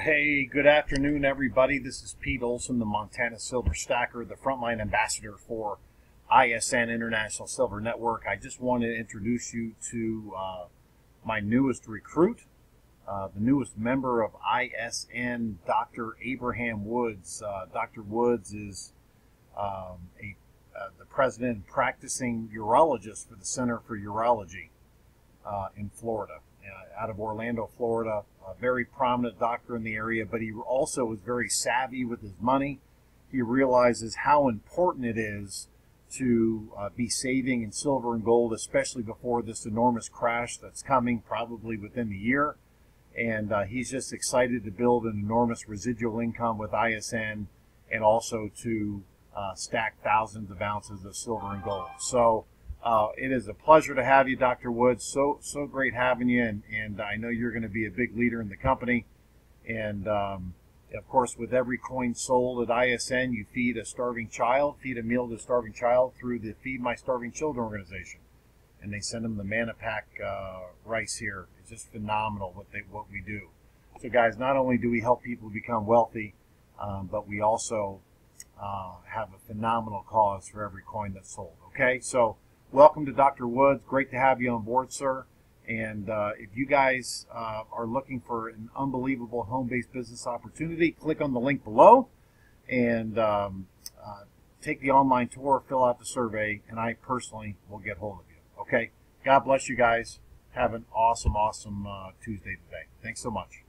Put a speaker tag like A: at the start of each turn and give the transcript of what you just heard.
A: Hey, good afternoon, everybody. This is Pete Olsen, the Montana Silver Stacker, the frontline ambassador for ISN International Silver Network. I just want to introduce you to uh, my newest recruit, uh, the newest member of ISN, Dr. Abraham Woods. Uh, Dr. Woods is um, a, uh, the president and practicing urologist for the Center for Urology uh, in Florida, out of Orlando, Florida. A very prominent doctor in the area, but he also is very savvy with his money. He realizes how important it is to uh, be saving in silver and gold, especially before this enormous crash that's coming probably within the year. And uh, he's just excited to build an enormous residual income with ISN and also to uh, stack thousands of ounces of silver and gold. So uh, it is a pleasure to have you, Dr. Woods. So so great having you, and, and I know you're going to be a big leader in the company. And um, of course, with every coin sold at ISN, you feed a starving child, feed a meal to a starving child through the Feed My Starving Children organization, and they send them the Mannapack uh, rice here. It's just phenomenal what they what we do. So, guys, not only do we help people become wealthy, um, but we also uh, have a phenomenal cause for every coin that's sold. Okay, so welcome to Dr. Woods. Great to have you on board, sir. And uh, if you guys uh, are looking for an unbelievable home-based business opportunity, click on the link below and um, uh, take the online tour, fill out the survey, and I personally will get hold of you. Okay? God bless you guys. Have an awesome, awesome uh, Tuesday today. Thanks so much.